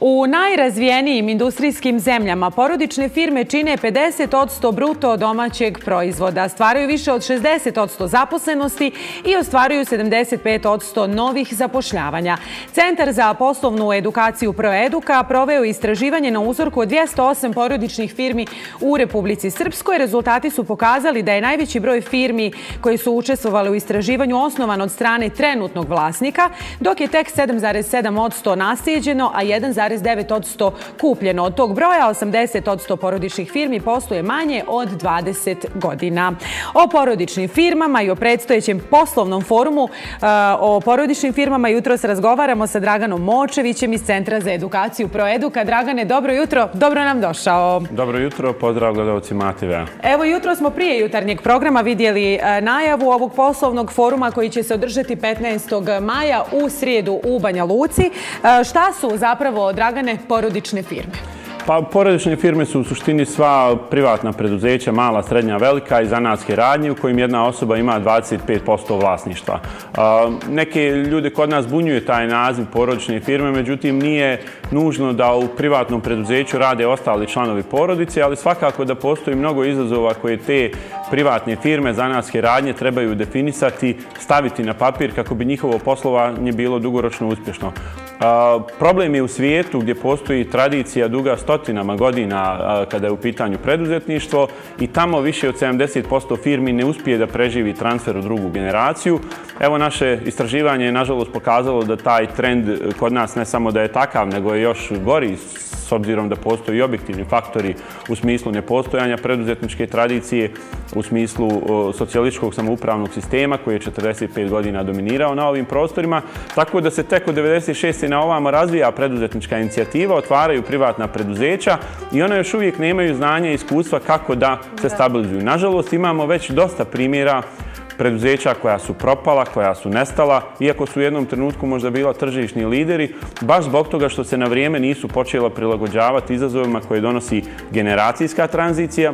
U najrazvijenijim industrijskim zemljama porodične firme čine 50% bruto domaćeg proizvoda, stvaraju više od 60% zaposlenosti i ostvaruju 75% novih zapošljavanja. Centar za poslovnu edukaciju Proeduka proveo istraživanje na uzorku od 208 porodičnih firmi u Republici Srpskoj. Rezultati su pokazali da je najveći broj firmi koji su učestvovali u istraživanju osnovan od strane trenutnog vlasnika, dok je tek 7,7% naslijeđeno, a 1,9% kupljeno. Od tog broja 80% porodičnih firmi posluje manje od 20 godina. O porodičnim firmama i o predstojećem poslovnom forumu uh, o porodičnim firmama jutro se razgovaramo sa Draganom Močevićem iz Centra za edukaciju Proeduka. Dragane, dobro jutro, dobro nam došao. Dobro jutro, pozdrav gledalci Mative. Evo, jutro smo prije jutarnjeg programa vidjeli uh, najavu ovog poslovnog foruma koji će se održati 15. maja u srijedu u Banja Luci. Uh, šta su zapravo, Dragane, porodične firme? Pa porodične firme su u suštini sva privatna preduzeća, mala, srednja, velika i zanatske radnje u kojim jedna osoba ima 25% vlasništva. Neke ljude kod nas bunjuje taj naziv porodične firme, međutim nije nužno da u privatnom preduzeću rade ostali članovi porodice, ali svakako da postoji mnogo izazova koje te privatne firme, zanatske radnje trebaju definisati, staviti na papir kako bi njihovo poslovanje bilo dugoročno uspješno. Problem je u svijetu gdje postoji tradicija duga stotinama godina kada je u pitanju preduzetništvo i tamo više od 70% firmi ne uspije da preživi transfer u drugu generaciju. Evo naše istraživanje je nažalost pokazalo da taj trend kod nas ne samo da je takav, nego je još gori s obzirom da postoji objektivni faktori u smislu nepostojanja preduzetničke tradicije, u smislu socijalističkog samoupravnog sistema koji je 45 godina dominirao na ovim prostorima, tako da se tek od 96. na ovamo razvija preduzetnička inicijativa, otvaraju privatna preduzeća i ona još uvijek nemaju znanja i iskustva kako da se stabilizuju. Nažalost, imamo već dosta primjera preduzeća koja su propala, koja su nestala, iako su u jednom trenutku možda bila tržišni lideri, baš zbog toga što se na vrijeme nisu počela prilagođavati izazovima koje donosi generacijska tranzicija,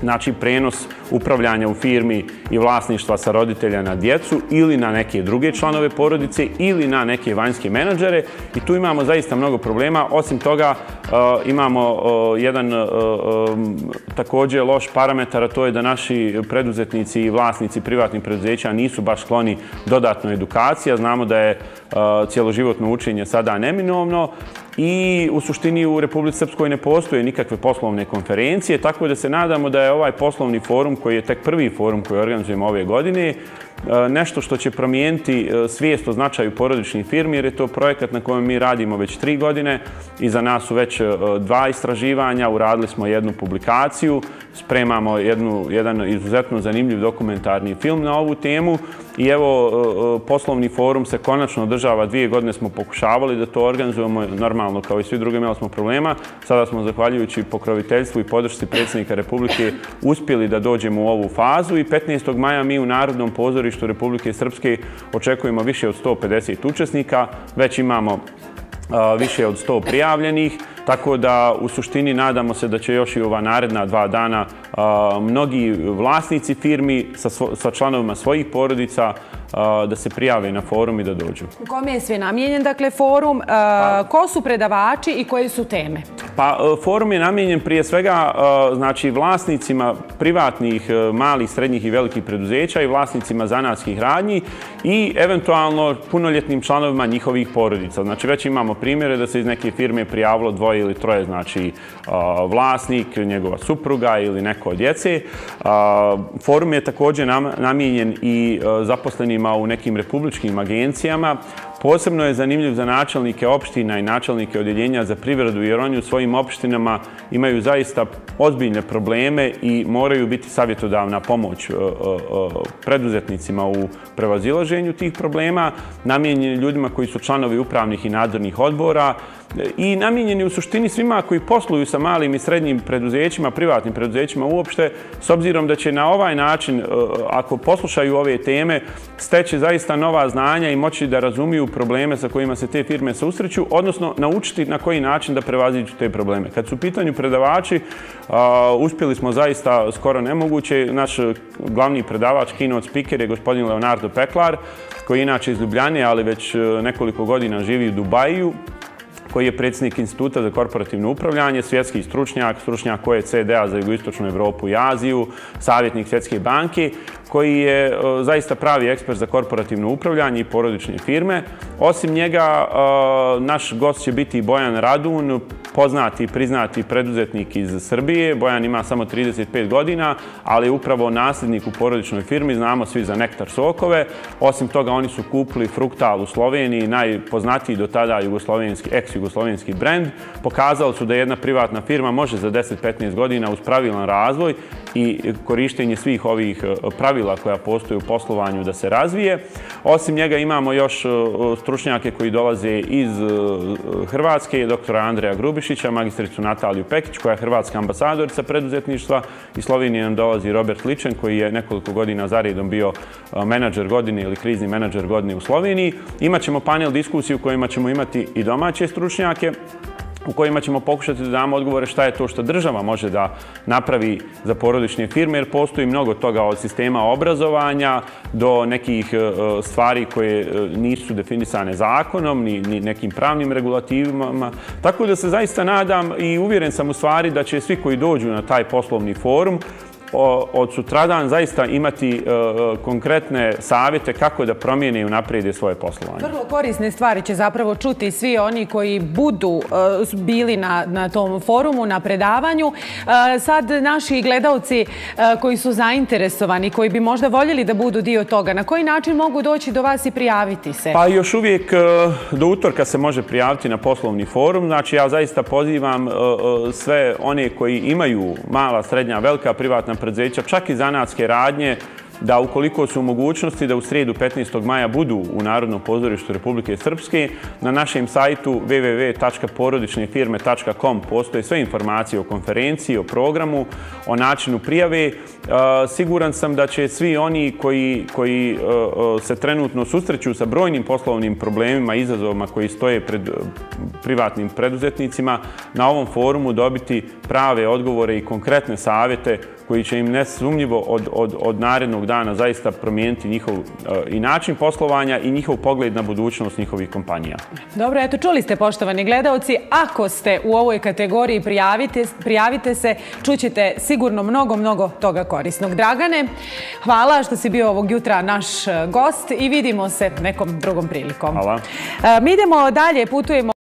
znači prenos upravljanja u firmi i vlasništva sa roditelja na djecu ili na neke druge članove porodice ili na neke vanjske menadžere i tu imamo zaista mnogo problema. Osim toga uh, imamo uh, jedan um, također loš parametar, a to je da naši preduzetnici i vlasnici privatnih preduzeća nisu baš skloni dodatno edukacija. Znamo da je cijeloživotno učenje sada neminovno i u suštini u Republici Srpskoj ne postoje nikakve poslovne konferencije, tako da se nadamo da je ovaj poslovni forum, koji je tek prvi forum koji organizujemo ove godine, nešto što će promijeniti e, svijest o značaju porodičnih firmi, jer je to projekat na kojem mi radimo već tri godine. Iza nas su već e, dva istraživanja, uradili smo jednu publikaciju, spremamo jedan izuzetno zanimljiv dokumentarni film na ovu temu i evo, poslovni forum se konačno održava, dvije godine smo pokušavali da to organizujemo normalno kao i svi drugi imali smo problema. Sada smo, zahvaljujući pokroviteljstvu i podršci predsjednika Republike, uspjeli da dođemo u ovu fazu i 15. maja mi u Narodnom pozorištu pozorištu Republike Srpske očekujemo više od 150 učesnika, već imamo više od 100 prijavljenih, tako da u suštini nadamo se da će još i ova naredna dva dana mnogi vlasnici firmi sa članovima svojih porodica da se prijave na forum i da dođu. Kome je sve namijenjen, dakle, forum? Pa- ko su predavači i koje su teme? Pa, e, forum je namijenjen prije svega e, znači, vlasnicima privatnih, e, malih, srednjih i velikih preduzeća i vlasnicima zanatskih radnji i eventualno punoljetnim članovima njihovih porodica. Znači, već imamo primjere da se iz neke firme prijavilo dvoje ili troje, znači, vlasnik, njegova supruga ili neko od djece. Forum je također namijenjen i zaposlenima u nekim republičkim agencijama, Posebno je zanimljiv za načelnike opština i načelnike odjeljenja za privredu jer oni u svojim opštinama imaju zaista ozbiljne probleme i moraju biti savjetodavna pomoć e, e, preduzetnicima u prevazilaženju tih problema, namijenjeni ljudima koji su članovi upravnih i nadzornih odbora, i namijenjeni u suštini svima koji posluju sa malim i srednjim preduzećima, privatnim preduzećima uopšte, s obzirom da će na ovaj način, ako poslušaju ove teme, steći zaista nova znanja i moći da razumiju probleme sa kojima se te firme susreću, odnosno naučiti na koji način da prevaziću te probleme. Kad su u pitanju predavači, uspjeli smo zaista skoro nemoguće. Naš glavni predavač, keynote speaker je gospodin Leonardo Peklar, koji je inače iz Ljubljane, ali već nekoliko godina živi u Dubaju koji je predsjednik Instituta za korporativno upravljanje, svjetski stručnjak, stručnjak OECD-a za jugoistočnu Evropu i Aziju, savjetnik Svjetske banke, koji je e, zaista pravi ekspert za korporativno upravljanje i porodične firme. Osim njega, e, naš gost će biti Bojan Radun, poznati i priznati preduzetnik iz Srbije. Bojan ima samo 35 godina, ali je upravo nasljednik u porodičnoj firmi. Znamo svi za Nektar Sokove. Osim toga, oni su kupili Fruktal u Sloveniji, najpoznatiji do tada ex-jugoslovenski brend. Pokazali su da jedna privatna firma može za 10-15 godina uz pravilan razvoj i korištenje svih ovih e, pravila koja postoje u poslovanju da se razvije. Osim njega imamo još e, stručnjake koji dolaze iz e, Hrvatske, doktora Andreja Grubišića, magistricu Nataliju Pekić, koja je hrvatska ambasadorica preduzetništva. Iz Slovenije nam dolazi Robert Ličen, koji je nekoliko godina zaredom bio menadžer godine ili krizni menadžer godine u Sloveniji. Imaćemo panel diskusiju u kojima ćemo imati i domaće stručnjake u kojima ćemo pokušati da damo odgovore šta je to što država može da napravi za porodične firme, jer postoji mnogo toga od sistema obrazovanja do nekih e, stvari koje e, nisu definisane zakonom ni, nekim pravnim regulativama. Tako da se zaista nadam i uvjeren sam u stvari da će svi koji dođu na taj poslovni forum od sutradan zaista imati e, e, konkretne savjete kako da promijene i unaprijede svoje poslovanje. Vrlo korisne stvari će zapravo čuti svi oni koji budu e, bili na, tom forumu, na predavanju. sad naši gledalci koji su zainteresovani, koji bi možda voljeli da budu dio toga, na koji način mogu doći do vas i prijaviti se? Pa još uvijek do utorka se može prijaviti na poslovni forum. Znači ja zaista pozivam sve one koji imaju mala, srednja, velika privatna preduzeća, čak i zanatske radnje, da ukoliko su mogućnosti da u srijedu 15. maja budu u Narodnom pozorištu Republike Srpske, na našem sajtu www.porodičnefirme.com postoje sve informacije o konferenciji, o programu, o načinu prijave. E, siguran sam da će svi oni koji, e, e, se trenutno susreću sa brojnim poslovnim problemima, izazovima koji stoje pred privatnim preduzetnicima, na ovom forumu dobiti prave odgovore i konkretne savjete koji će im nesumnjivo od narednog dana zaista promijeniti njihov e, i način poslovanja i njihov pogled na budućnost njihovih kompanija. Dobro, eto čuli ste poštovani gledalci, ako ste u ovoj kategoriji prijavite, prijavite se, čućete sigurno mnogo, mnogo toga korisnog. Dragane, hvala što si bio ovog jutra naš e, gost i vidimo se nekom drugom prilikom. Hvala. E, mi idemo dalje, putujemo